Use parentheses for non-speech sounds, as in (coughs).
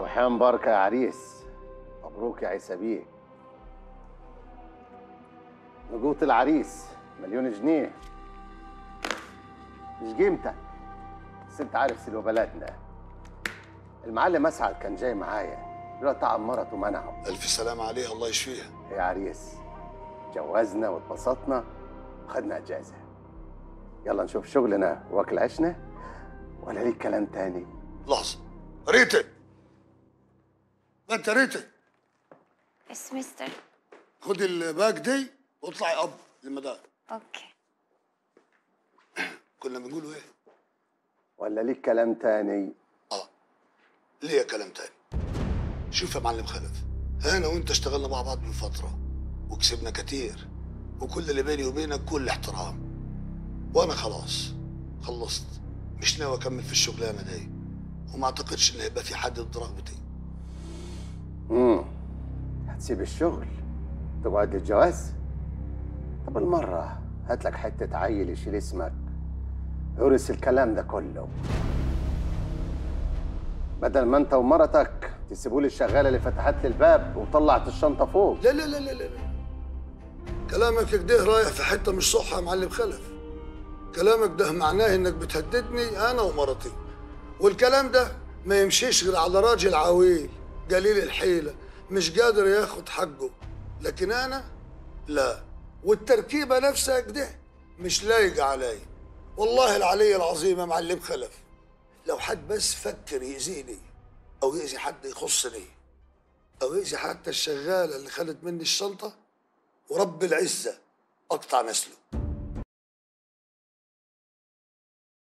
وحياة مباركة يا عريس. مبروك يا عيسى بيه. نقوط العريس مليون جنيه. مش قيمتك. بس انت عارف سلوى بلدنا. المعلم أسعد كان جاي معايا. دلوقتي تعب مرته منعه. ألف سلامة عليها الله يشفيها. يا عريس جوزنا واتبسطنا وخدنا أجازة. يلا نشوف شغلنا وأكل عشنا ولا ليك كلام تاني؟ لحظة. ريتا ما انت ريتا بس مستر خد الباك دي واطلعي اب للمدار. أوكي (coughs) كنا بنقولوا إيه؟ ولا ليك كلام تاني؟ آه. ليا كلام تاني. شوف يا معلم خلف أنا وانت اشتغلنا مع بعض من فترة وكسبنا كتير وكل اللي بيني وبينك كل احترام. وأنا خلاص خلصت. مش ناوي اكمل في الشغلانة دي وما اعتقدش ان هيبقى في حد ضد رغبتي. هتسيب الشغل تقعد للجواز؟ طب المرة هات لك حتة عيل يشيل اسمك ورث الكلام ده كله. بدل ما انت ومرتك تسيبوا لي الشغالة اللي فتحت لي الباب وطلعت الشنطة فوق. لا لا لا لا لا لا. كلامك كده رايح في حتة مش صح يا معلم خلف. كلامك ده معناه إنك بتهددني أنا ومرتي والكلام ده ما يمشيش غير على راجل عويل قليل الحيلة. مش قادر ياخد حقه. لكن أنا لا. والتركيبة نفسها كده مش لايقة علي. والله العلي العظيم يا معلم خلف. لو حد بس فكر يأذيني أو يأذي حد يخصني أو يأذي حتى الشغالة اللي خدت مني الشنطة ورب العزة أقطع نسله.